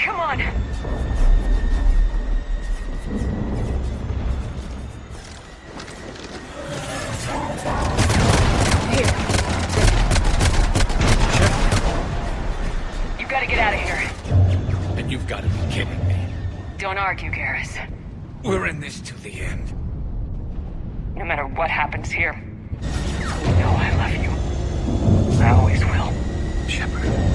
Come on. Don't argue, Garrus. We're in this to the end. No matter what happens here, you know I love you. I always will. Shepard.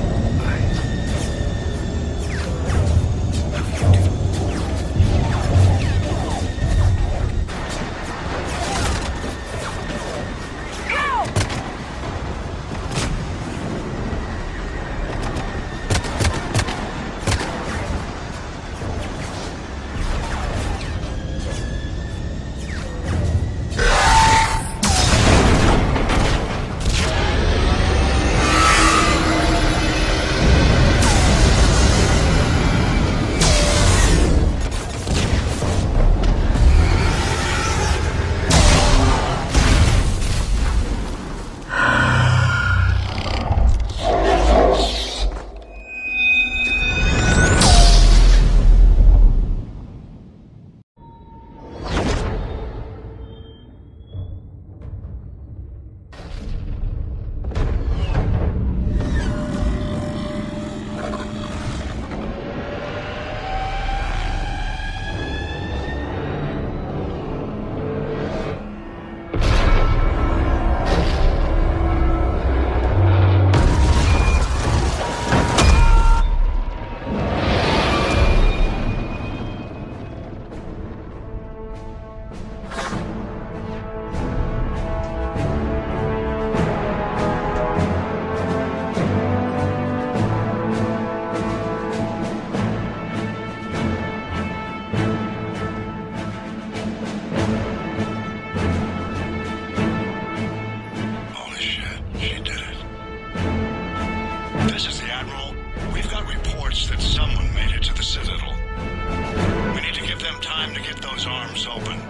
Time to get those arms open.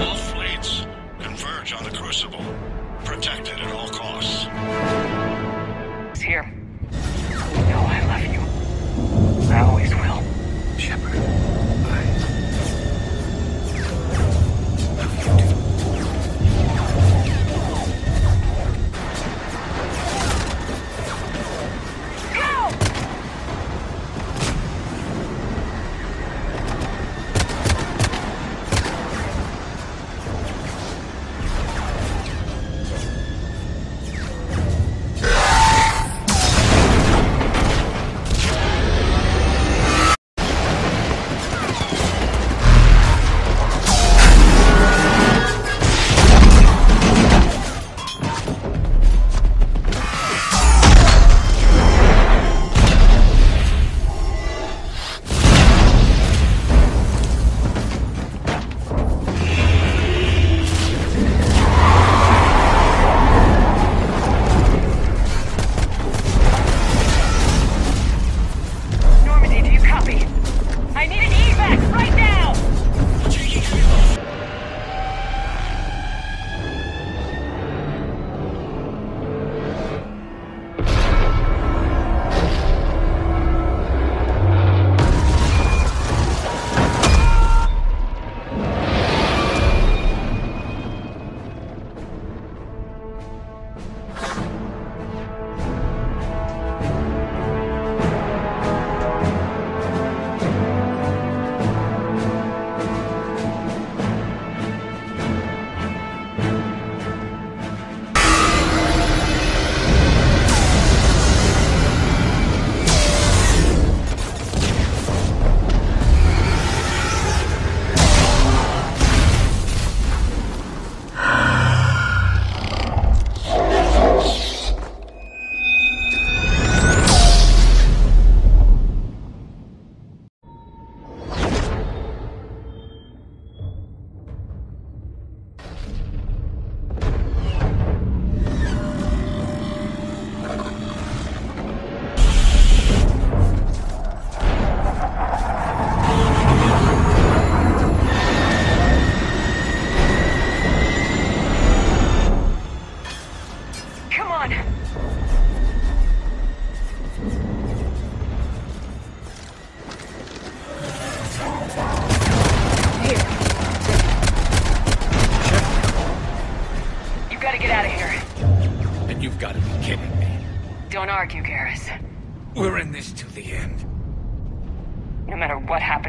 All fleets converge on the Crucible. Protect it at all costs. It's here. Know I love you. I always on! Here. You gotta get out of here. And you've got to be kidding me. Don't argue, Garrus. We're in this to the end. No matter what happens